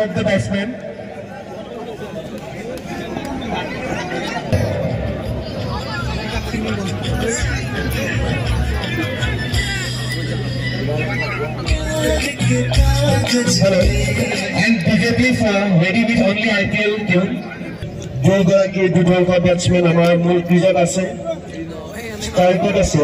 of the batsman. Hello. And BJP for ready with only IPL tune. দুগৰাকী দুদৰ্শৰ batsmen আমাৰ মূল ক্ৰিজত আছে ষ্ট্ৰাইকত আছে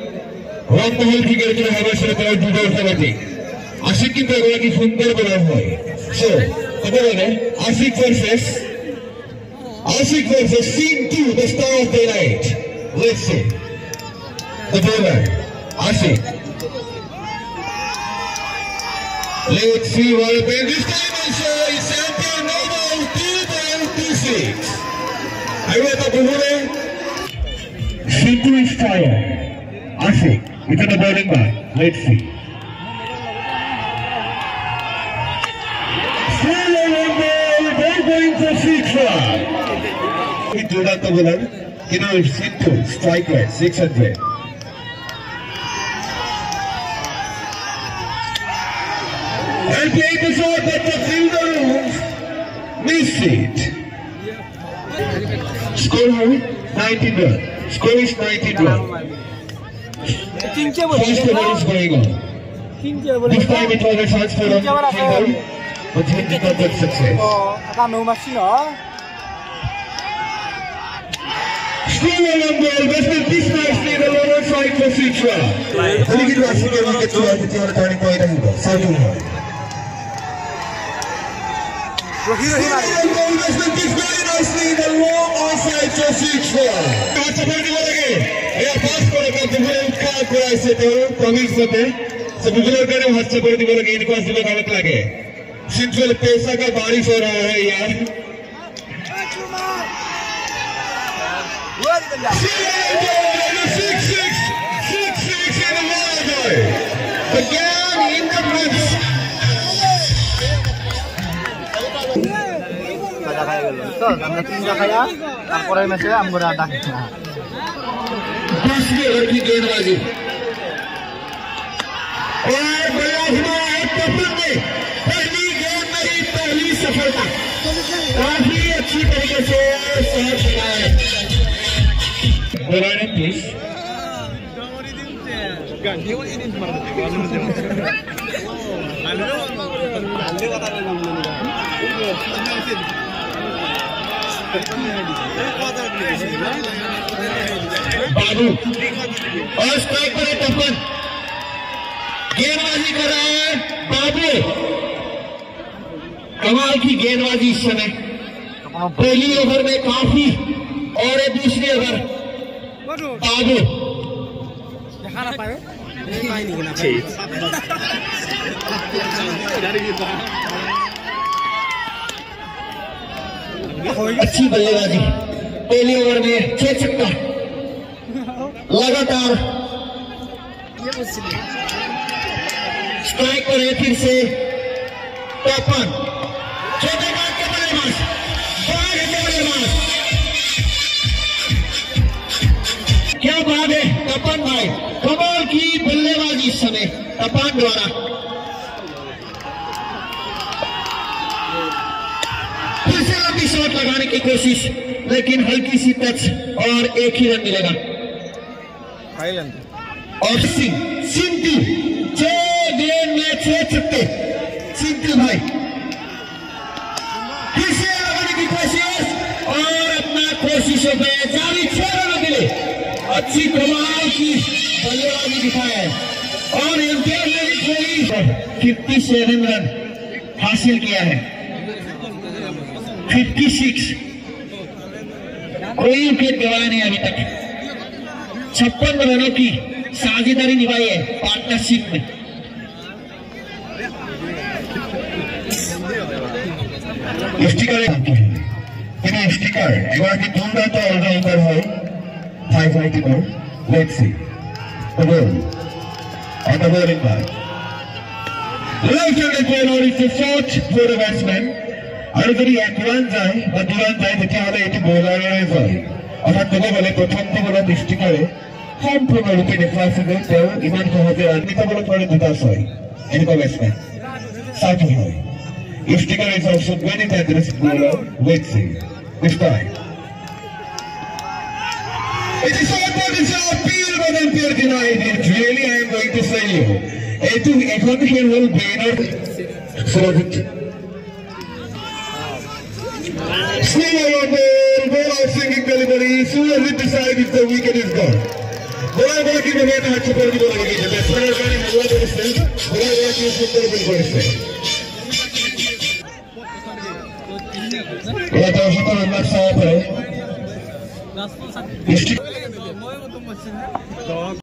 রংমহল ক্রিকেটের হাবাসের প্রায় দুটো খেলাতে আশিক কিন্তু এগুলো সুন্দর বলা হয় সো কত বলে Ashiq versus Ashiq versus seen to the star of the night let's see the bowler Ashiq Let's see what happens. This time also is champion Noble 2026. Ahí va Tapumure. Sintu is fire. Ashik, It's in the bowling back. Let's see. Still a one ball, they're going for six run. With Jordan Tabular, you know, Sintu, strike rate, 600. And play the shot, but the fielder missed it. Score how? 19 run. Score is 19 run. तीनशे Rohiro Himaru. Very nicely, the long offside to six four. করে আসছে তো promise হতে সে बुजुर्ग करे हाथ से बोल दी बोले इनको अस्सी में गलत लगे सिंचुअल पैसा का बारिश हो रहा है यार Six, six, six, six in the Malaga. Again in the bridge. দেখা খাই গেল তো আমরা তিনটা খাইয়া তারপরে ম্যাচে আমরা ডাকি না बड़ा हुआ है कपिल ने पहली गेंद में ही पहली सफलता। काफ़ी अच्छी तरीके से प्लीज़ बाबू और स्ट्राइक पर है टप्पन गेंदबाजी कर रहा है बाबू। कमाल की गेंदबाजी इस समय। पहली ओवर में काफ़ी और दूसरी ओवर। बाबू। अच्छी बल्लेबाजी पहली ओवर में छह छक्का। लगातार। स्ट्राइक करे फिर से टॉपर। चौथे के के क्या बात है तपन भाई। कमाल की बल्लेबाजी इस समय तपन द्वारा। फिर से लंबी शॉट लगाने की कोशिश लेकिन हल्की सी टच और एक ही रन मिलेगा। और सिंह सिंह से पहचानी छह रन के लिए अच्छी कमाल की बल्लेबाजी दिखाया है। और एम्पेयर ने भी फिफ्टी सेवन रन हासिल किया है। Fifty six. कोई विकेट गवाया नहीं अभी तक छप्पन रनों की साझेदारी निभाई है पार्टनरशिप में। दृष्टि करें। speaker. You are the Tunda to all the other way. Five ninety four. Let's see. The world. On the world in mind. Life and the world is the fourth for the best man. Everybody at one time, but you don't die the child to go there ever. Of a global like a twenty one of the sticker. Home to the looking at five seven, they will even to have a little for the best way. Any the best man. Such a way. If sticker is also very dangerous, let's see. Goodbye. It is open, it's an appeal when I'm here denied it. Really, I am going to say you. It is a here will be not for it. Slow your ball, ball out singing delivery. Soon as it decides if the weekend is gone. Bola bola ki bhagana hachupar ki bola ki. Let's play a game. Bola bola still. Bola bola ki super bola bola still. या तवशिका विभाग साहेब है